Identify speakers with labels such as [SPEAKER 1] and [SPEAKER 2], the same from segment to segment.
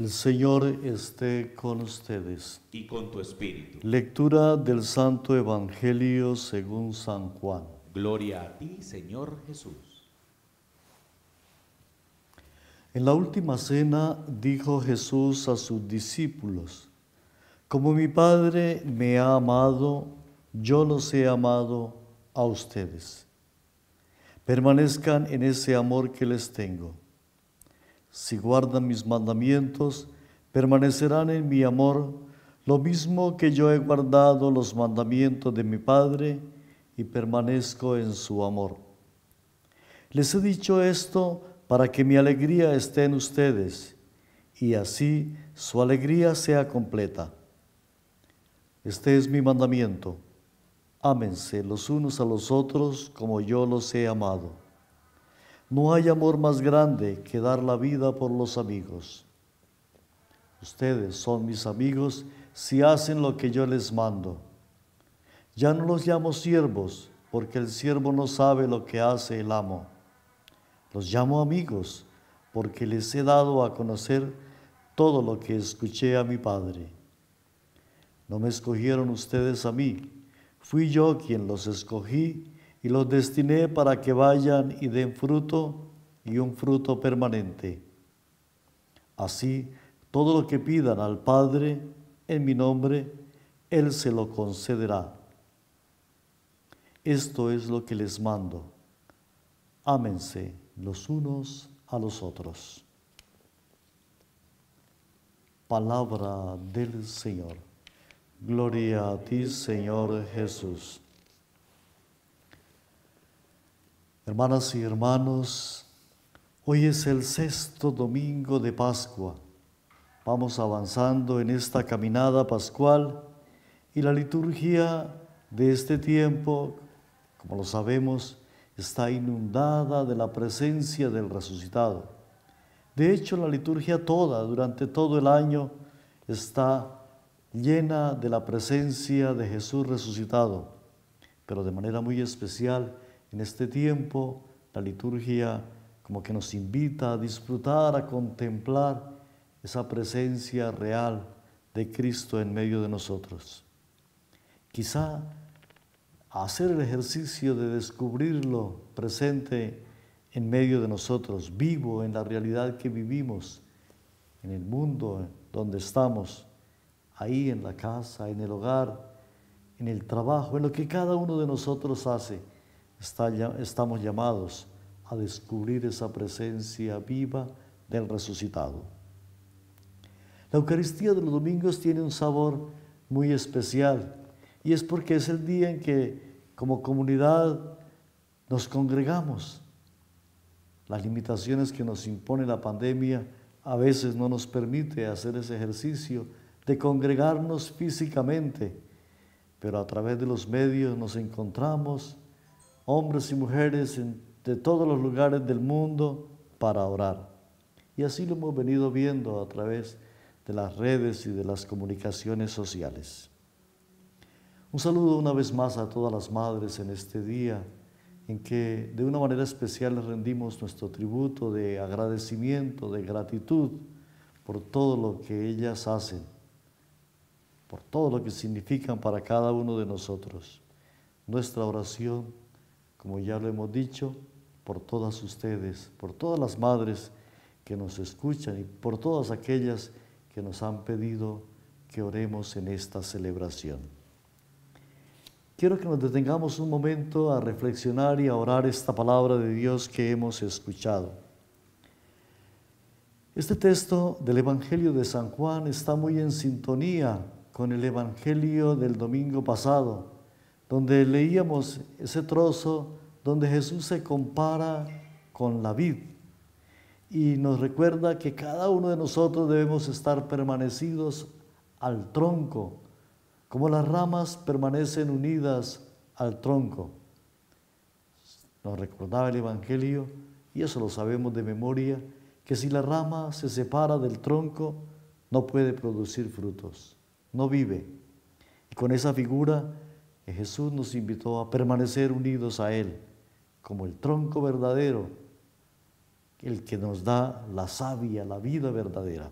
[SPEAKER 1] El Señor esté con ustedes.
[SPEAKER 2] y con tu espíritu.
[SPEAKER 1] Lectura del Santo Evangelio según San Juan.
[SPEAKER 2] Gloria a ti, Señor Jesús.
[SPEAKER 1] En la última cena dijo Jesús a sus discípulos, como mi Padre me ha amado, yo los he amado a ustedes. Permanezcan en ese amor que les tengo. Si guardan mis mandamientos, permanecerán en mi amor, lo mismo que yo he guardado los mandamientos de mi Padre y permanezco en su amor. Les he dicho esto para que mi alegría esté en ustedes y así su alegría sea completa. Este es mi mandamiento. Ámense los unos a los otros como yo los he amado. No hay amor más grande que dar la vida por los amigos. Ustedes son mis amigos si hacen lo que yo les mando. Ya no los llamo siervos, porque el siervo no sabe lo que hace el amo. Los llamo amigos, porque les he dado a conocer todo lo que escuché a mi Padre. No me escogieron ustedes a mí, fui yo quien los escogí y los destiné para que vayan y den fruto y un fruto permanente. Así, todo lo que pidan al Padre en mi nombre, Él se lo concederá. Esto es lo que les mando. Ámense los unos a los otros. Palabra del Señor. Gloria a ti, Señor Jesús. Hermanas y hermanos, hoy es el sexto domingo de Pascua. Vamos avanzando en esta caminada pascual y la liturgia de este tiempo, como lo sabemos, está inundada de la presencia del resucitado. De hecho, la liturgia toda, durante todo el año, está llena de la presencia de Jesús resucitado, pero de manera muy especial en este tiempo la liturgia como que nos invita a disfrutar, a contemplar esa presencia real de Cristo en medio de nosotros. Quizá hacer el ejercicio de descubrirlo presente en medio de nosotros, vivo en la realidad que vivimos, en el mundo donde estamos, ahí en la casa, en el hogar, en el trabajo, en lo que cada uno de nosotros hace, estamos llamados a descubrir esa presencia viva del resucitado. La Eucaristía de los domingos tiene un sabor muy especial y es porque es el día en que como comunidad nos congregamos. Las limitaciones que nos impone la pandemia a veces no nos permite hacer ese ejercicio de congregarnos físicamente, pero a través de los medios nos encontramos, hombres y mujeres de todos los lugares del mundo, para orar. Y así lo hemos venido viendo a través de las redes y de las comunicaciones sociales. Un saludo una vez más a todas las madres en este día en que de una manera especial les rendimos nuestro tributo de agradecimiento, de gratitud por todo lo que ellas hacen, por todo lo que significan para cada uno de nosotros. Nuestra oración, como ya lo hemos dicho, por todas ustedes, por todas las madres que nos escuchan y por todas aquellas que nos han pedido que oremos en esta celebración. Quiero que nos detengamos un momento a reflexionar y a orar esta palabra de Dios que hemos escuchado. Este texto del Evangelio de San Juan está muy en sintonía con el Evangelio del domingo pasado, donde leíamos ese trozo donde Jesús se compara con la vid y nos recuerda que cada uno de nosotros debemos estar permanecidos al tronco, como las ramas permanecen unidas al tronco. Nos recordaba el Evangelio, y eso lo sabemos de memoria, que si la rama se separa del tronco, no puede producir frutos, no vive. Y con esa figura, Jesús nos invitó a permanecer unidos a Él, como el tronco verdadero, el que nos da la savia, la vida verdadera.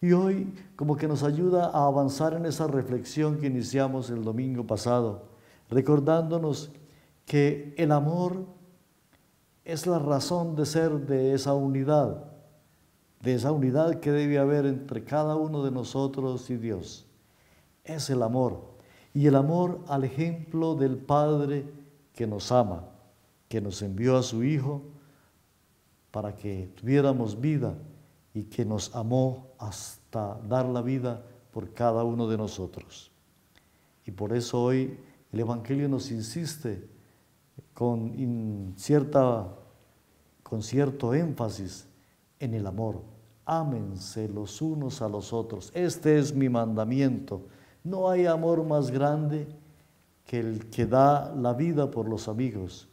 [SPEAKER 1] Y hoy como que nos ayuda a avanzar en esa reflexión que iniciamos el domingo pasado, recordándonos que el amor es la razón de ser de esa unidad, de esa unidad que debe haber entre cada uno de nosotros y Dios. Es el amor. Y el amor al ejemplo del Padre que nos ama, que nos envió a su Hijo para que tuviéramos vida y que nos amó hasta dar la vida por cada uno de nosotros. Y por eso hoy el Evangelio nos insiste con, cierta, con cierto énfasis en el amor. Ámense los unos a los otros. Este es mi mandamiento. No hay amor más grande que el que da la vida por los amigos.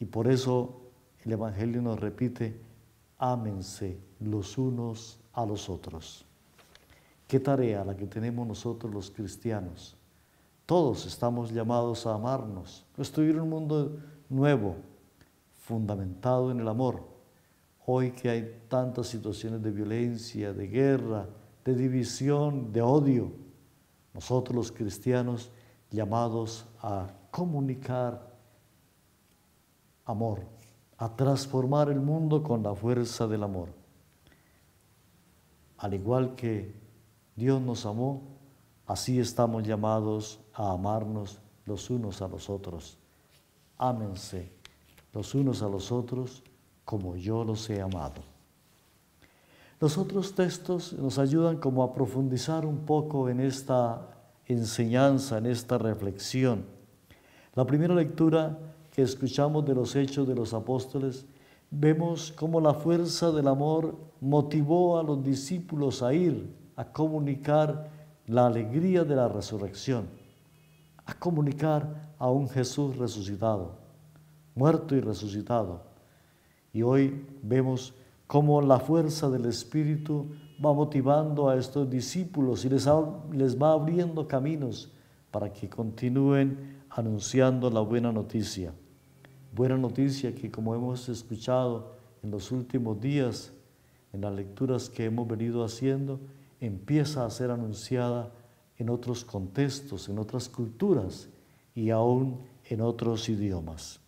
[SPEAKER 1] Y por eso el Evangelio nos repite, ámense los unos a los otros. Qué tarea la que tenemos nosotros los cristianos. Todos estamos llamados a amarnos, construir un mundo nuevo, fundamentado en el amor. Hoy que hay tantas situaciones de violencia, de guerra, de división, de odio, nosotros los cristianos llamados a comunicar amor, a transformar el mundo con la fuerza del amor. Al igual que Dios nos amó, así estamos llamados a amarnos los unos a los otros. Ámense los unos a los otros como yo los he amado. Los otros textos nos ayudan como a profundizar un poco en esta enseñanza, en esta reflexión. La primera lectura que escuchamos de los hechos de los apóstoles, vemos cómo la fuerza del amor motivó a los discípulos a ir a comunicar la alegría de la resurrección, a comunicar a un Jesús resucitado, muerto y resucitado. Y hoy vemos cómo la fuerza del Espíritu va motivando a estos discípulos y les, les va abriendo caminos para que continúen anunciando la buena noticia. Buena noticia que como hemos escuchado en los últimos días, en las lecturas que hemos venido haciendo, empieza a ser anunciada en otros contextos, en otras culturas y aún en otros idiomas.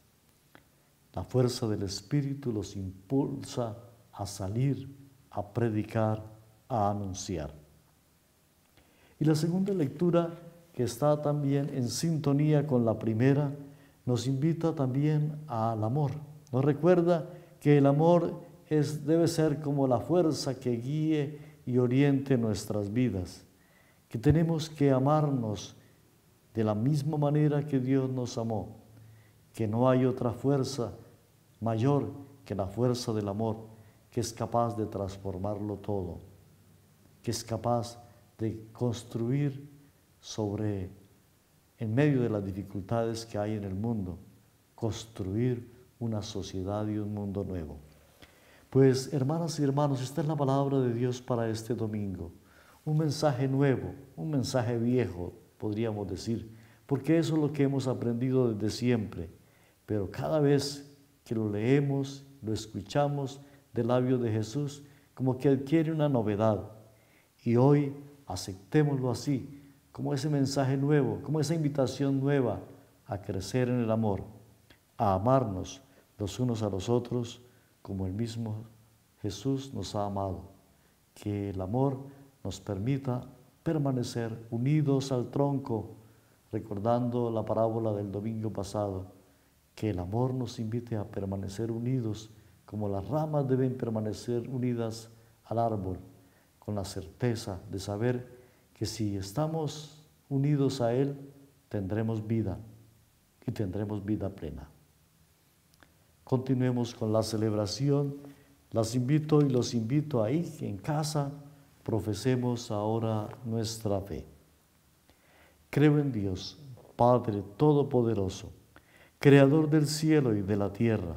[SPEAKER 1] La fuerza del Espíritu los impulsa a salir, a predicar, a anunciar. Y la segunda lectura, que está también en sintonía con la primera, nos invita también al amor. Nos recuerda que el amor es, debe ser como la fuerza que guíe y oriente nuestras vidas, que tenemos que amarnos de la misma manera que Dios nos amó, que no hay otra fuerza mayor que la fuerza del amor, que es capaz de transformarlo todo, que es capaz de construir sobre en medio de las dificultades que hay en el mundo, construir una sociedad y un mundo nuevo. Pues hermanas y hermanos, esta es la palabra de Dios para este domingo. Un mensaje nuevo, un mensaje viejo, podríamos decir, porque eso es lo que hemos aprendido desde siempre. Pero cada vez que lo leemos, lo escuchamos del labio de Jesús, como que adquiere una novedad. Y hoy aceptémoslo así, como ese mensaje nuevo, como esa invitación nueva a crecer en el amor, a amarnos los unos a los otros como el mismo Jesús nos ha amado. Que el amor nos permita permanecer unidos al tronco, recordando la parábola del domingo pasado, que el amor nos invite a permanecer unidos como las ramas deben permanecer unidas al árbol, con la certeza de saber que si estamos unidos a Él, tendremos vida y tendremos vida plena. Continuemos con la celebración. Las invito y los invito ahí en casa, profesemos ahora nuestra fe. Creo en Dios, Padre Todopoderoso, Creador del cielo y de la tierra.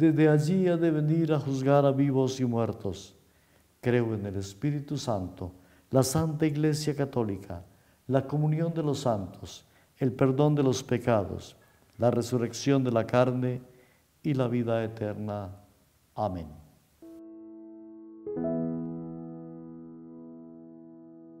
[SPEAKER 1] Desde allí ha de venir a juzgar a vivos y muertos. Creo en el Espíritu Santo, la Santa Iglesia Católica, la comunión de los santos, el perdón de los pecados, la resurrección de la carne y la vida eterna. Amén.